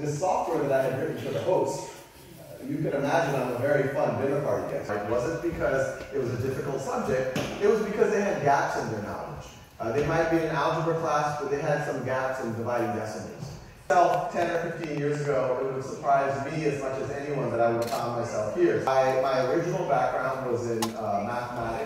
the software that I had written for the host—you can imagine I'm a very fun dinner party guest. It wasn't because it was a difficult subject, it was because they had gaps in their knowledge. Uh, they might be in algebra class, but they had some gaps in dividing decimals. Myself, 10 or 15 years ago, it would surprise me as much as anyone that I would find myself here. I, my original background was in uh, mathematics.